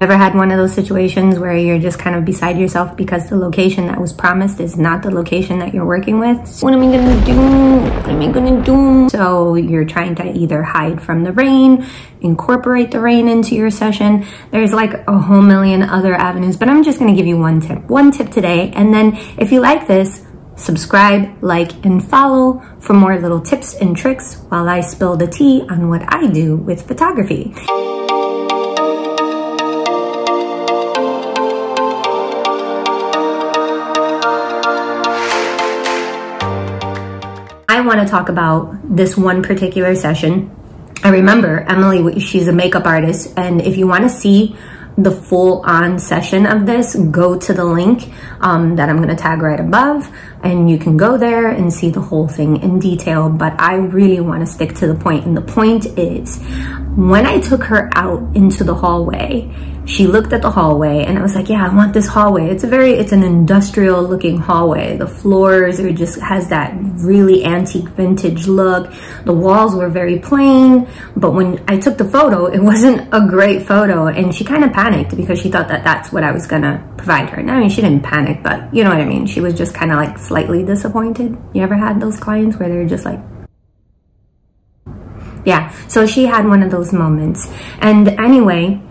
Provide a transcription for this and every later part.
Ever had one of those situations where you're just kind of beside yourself because the location that was promised is not the location that you're working with? What am I gonna do? What am I gonna do? So you're trying to either hide from the rain, incorporate the rain into your session. There's like a whole million other avenues, but I'm just gonna give you one tip. One tip today. And then if you like this, subscribe, like, and follow for more little tips and tricks while I spill the tea on what I do with photography. I want to talk about this one particular session. I remember Emily, she's a makeup artist, and if you want to see the full on session of this, go to the link um, that I'm going to tag right above and you can go there and see the whole thing in detail. But I really want to stick to the point. And the point is when I took her out into the hallway, she looked at the hallway and I was like, yeah, I want this hallway. It's a very, it's an industrial looking hallway. The floors are just has that really antique vintage look. The walls were very plain, but when I took the photo, it wasn't a great photo. And she kind of panicked because she thought that that's what I was gonna provide her. And I mean, she didn't panic, but you know what I mean? She was just kind of like slightly disappointed. You ever had those clients where they're just like, yeah, so she had one of those moments. And anyway,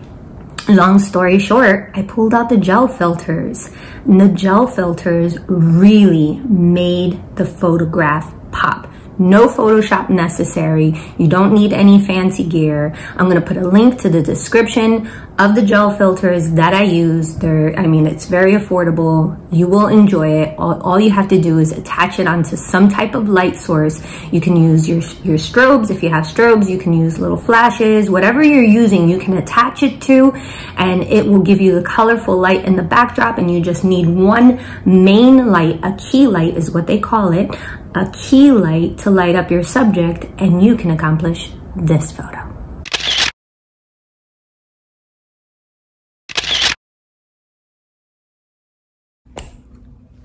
long story short, I pulled out the gel filters. And the gel filters really made the photograph pop. No Photoshop necessary. You don't need any fancy gear. I'm gonna put a link to the description of the gel filters that I use. They're, I mean, it's very affordable. You will enjoy it. All, all, you have to do is attach it onto some type of light source. You can use your, your strobes. If you have strobes, you can use little flashes. Whatever you're using, you can attach it to and it will give you the colorful light in the backdrop and you just need one main light. A key light is what they call it a key light to light up your subject and you can accomplish this photo.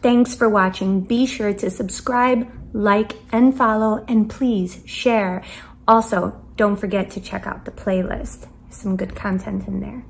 Thanks for watching. Be sure to subscribe, like, and follow, and please share. Also, don't forget to check out the playlist. Some good content in there.